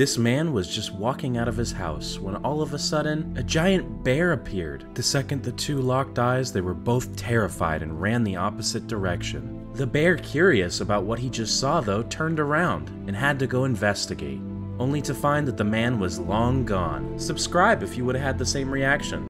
This man was just walking out of his house when all of a sudden, a giant bear appeared. The second the two locked eyes, they were both terrified and ran the opposite direction. The bear, curious about what he just saw though, turned around and had to go investigate, only to find that the man was long gone. Subscribe if you would have had the same reaction.